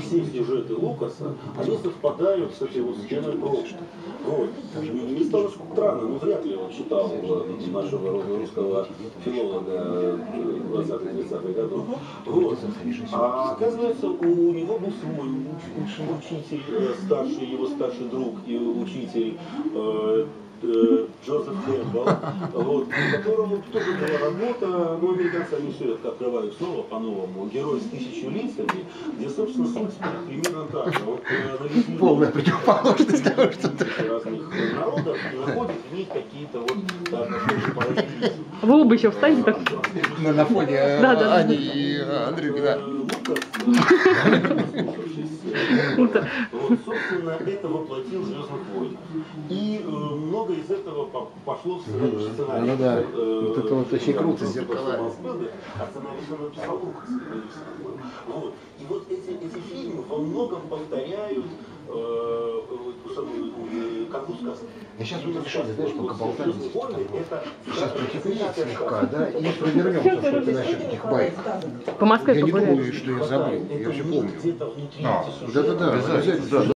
все сюжеты Лукаса, они совпадают с этой вот сценой Прошки. Вот. Мне стало странно, ну вряд ли он читал э, нашего русского филолога э, 20-30-х годов. Вот. А оказывается, у него был свой уч- учитель, э, старший, его старший друг и учитель э, э, Джозеф Кэмпбелл, вот, у которого тоже была работа, но американцы они все это открывают снова по-новому, герой с тысячу лицами, собственно, суть примерно так же. Вот, э, Полная противоположность того, что ты. разных народов и находит в них какие-то вот отношения параллелизм. Вы оба еще встаньте так. На, на фоне э, Да, да, да. Ани и э, Андрея, да. Вот, собственно, это воплотил «Звездных войнах». И много из этого по- пошло в сценарий. Ну да. Вот это вот очень круто, зеркала. А сценарий написал Лукас. Вот. И вот во многом повторяют э, вот ту самую, э, сказки. Я сейчас вот решили, знаешь, пока болтали Сейчас сказка. слегка, да, и провернемся, что ты насчет этих байк. По Москве Я не думаю, что я забыл, я все помню. А, да-да-да, обязательно.